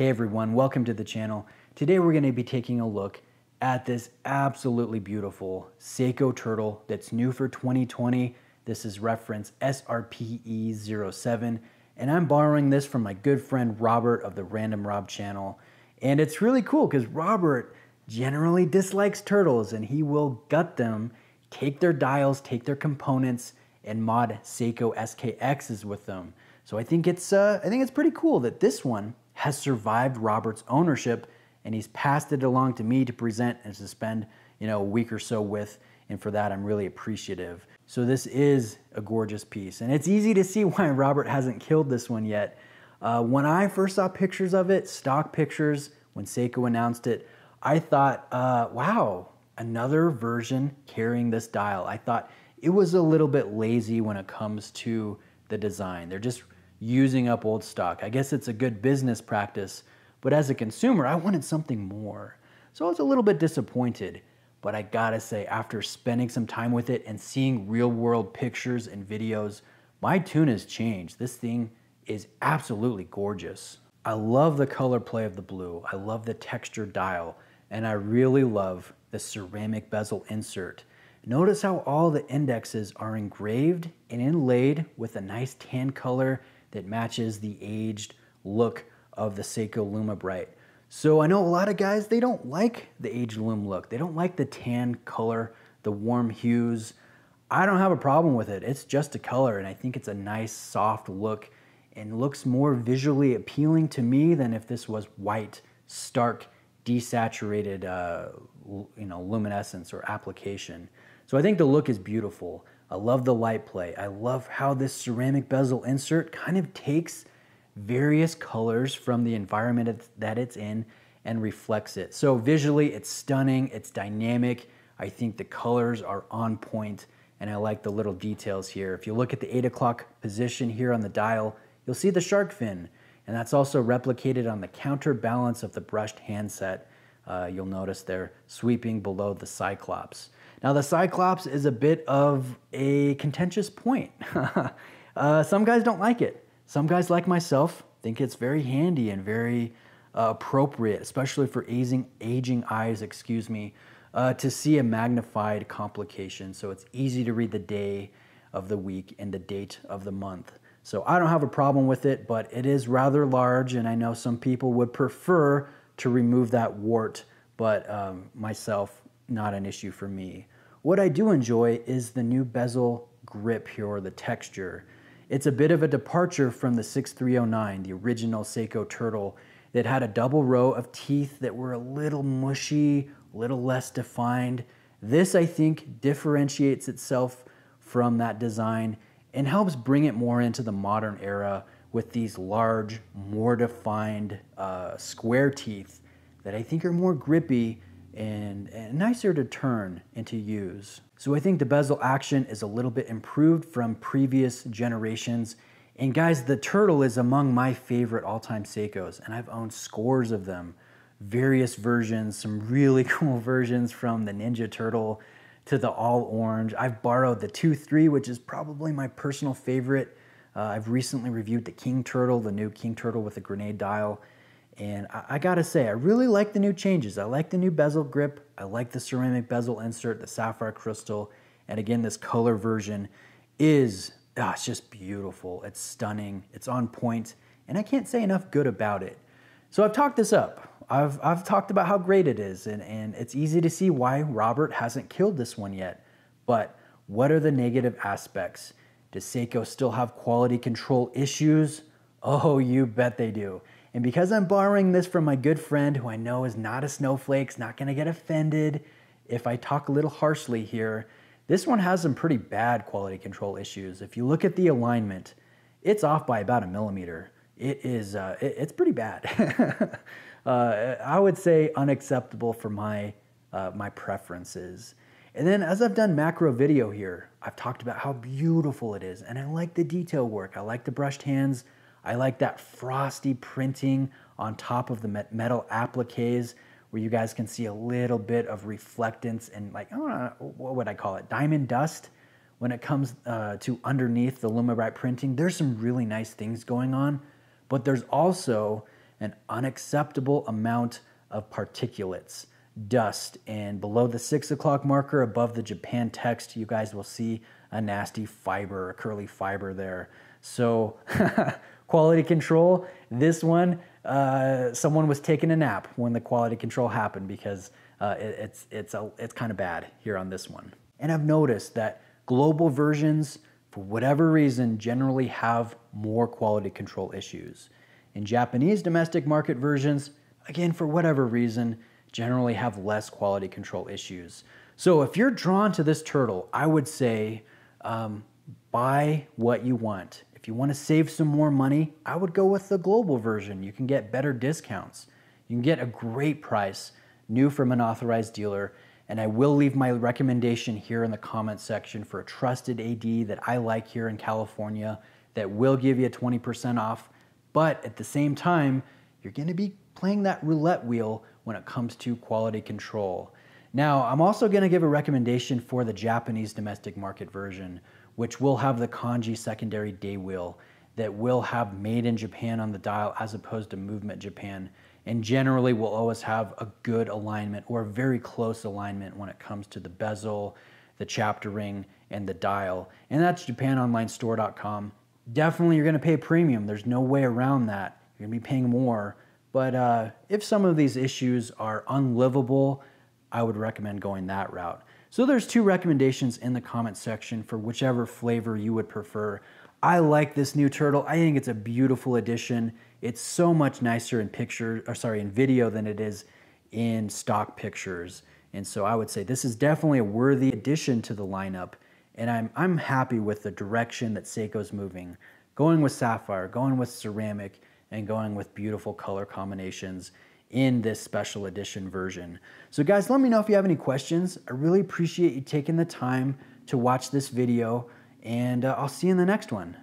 Hey everyone, welcome to the channel. Today we're going to be taking a look at this absolutely beautiful Seiko turtle that's new for 2020. This is reference SRPE07 and I'm borrowing this from my good friend Robert of the Random Rob channel. And it's really cool because Robert generally dislikes turtles and he will gut them, take their dials, take their components, and mod Seiko SKXs with them. So I think it's uh, I think it's pretty cool that this one has survived Robert's ownership and he's passed it along to me to present and to spend you know a week or so with and for that I'm really appreciative. So this is a gorgeous piece and it's easy to see why Robert hasn't killed this one yet. Uh, when I first saw pictures of it, stock pictures, when Seiko announced it, I thought, uh, wow, another version carrying this dial. I thought it was a little bit lazy when it comes to the design. They're just using up old stock. I guess it's a good business practice, but as a consumer, I wanted something more. So I was a little bit disappointed. But I gotta say, after spending some time with it and seeing real world pictures and videos, my tune has changed. This thing is absolutely gorgeous. I love the color play of the blue. I love the texture dial. And I really love the ceramic bezel insert. Notice how all the indexes are engraved and inlaid with a nice tan color that matches the aged look of the Seiko LumiBrite. So I know a lot of guys, they don't like the aged Luma look. They don't like the tan color, the warm hues. I don't have a problem with it. It's just a color and I think it's a nice soft look and looks more visually appealing to me than if this was white, stark, desaturated uh, you know, luminescence or application. So I think the look is beautiful. I love the light play. I love how this ceramic bezel insert kind of takes various colors from the environment that it's in and reflects it. So visually, it's stunning, it's dynamic. I think the colors are on point and I like the little details here. If you look at the eight o'clock position here on the dial, you'll see the shark fin and that's also replicated on the counterbalance of the brushed handset. Uh, you'll notice they're sweeping below the Cyclops. Now, the Cyclops is a bit of a contentious point. uh, some guys don't like it. Some guys, like myself, think it's very handy and very uh, appropriate, especially for aging, aging eyes, excuse me, uh, to see a magnified complication. So it's easy to read the day of the week and the date of the month. So I don't have a problem with it, but it is rather large, and I know some people would prefer to remove that wart, but um, myself, not an issue for me. What I do enjoy is the new bezel grip here, or the texture. It's a bit of a departure from the 6309, the original Seiko Turtle, that had a double row of teeth that were a little mushy, a little less defined. This, I think, differentiates itself from that design and helps bring it more into the modern era with these large, more defined uh, square teeth that I think are more grippy and, and nicer to turn and to use. So I think the bezel action is a little bit improved from previous generations. And guys, the Turtle is among my favorite all-time Seikos, and I've owned scores of them. Various versions, some really cool versions from the Ninja Turtle to the all orange. I've borrowed the 2-3, which is probably my personal favorite. Uh, I've recently reviewed the King Turtle, the new King Turtle with a grenade dial. And I, I, gotta say, I really like the new changes. I like the new bezel grip. I like the ceramic bezel insert, the sapphire crystal. And again, this color version is, oh, it's just beautiful. It's stunning. It's on point. And I can't say enough good about it. So I've talked this up. I've, I've talked about how great it is. And, and it's easy to see why Robert hasn't killed this one yet. But what are the negative aspects? Does Seiko still have quality control issues? Oh, you bet they do. And because I'm borrowing this from my good friend who I know is not a snowflake, is not gonna get offended if I talk a little harshly here, this one has some pretty bad quality control issues. If you look at the alignment, it's off by about a millimeter. It is, uh, it, it's pretty bad. uh, I would say unacceptable for my, uh, my preferences. And then as I've done macro video here, I've talked about how beautiful it is and I like the detail work. I like the brushed hands. I like that frosty printing on top of the metal appliques where you guys can see a little bit of reflectance and like, know, what would I call it? Diamond dust when it comes uh, to underneath the LumiBrite printing. There's some really nice things going on, but there's also an unacceptable amount of particulates, dust. And below the six o'clock marker, above the Japan text, you guys will see a nasty fiber, a curly fiber there. So, quality control, this one, uh, someone was taking a nap when the quality control happened because uh, it, it's, it's, a, it's kind of bad here on this one. And I've noticed that global versions, for whatever reason, generally have more quality control issues. In Japanese domestic market versions, again, for whatever reason, generally have less quality control issues. So if you're drawn to this turtle, I would say um, buy what you want. If you want to save some more money, I would go with the global version. You can get better discounts. You can get a great price, new from an authorized dealer. And I will leave my recommendation here in the comment section for a trusted AD that I like here in California that will give you a 20% off. But at the same time, you're going to be playing that roulette wheel when it comes to quality control. Now, I'm also going to give a recommendation for the Japanese domestic market version, which will have the kanji secondary day wheel that will have made in Japan on the dial as opposed to movement Japan and generally will always have a good alignment or a very close alignment when it comes to the bezel, the chapter ring, and the dial. And that's japanonlinestore.com. Definitely you're gonna pay premium. There's no way around that. You're gonna be paying more. But uh, if some of these issues are unlivable, I would recommend going that route. So there's two recommendations in the comment section for whichever flavor you would prefer. I like this new turtle. I think it's a beautiful addition. It's so much nicer in picture, or sorry, in video than it is in stock pictures. And so I would say this is definitely a worthy addition to the lineup. And I'm, I'm happy with the direction that Seiko's moving. Going with sapphire, going with ceramic, and going with beautiful color combinations in this special edition version. So guys, let me know if you have any questions. I really appreciate you taking the time to watch this video and uh, I'll see you in the next one.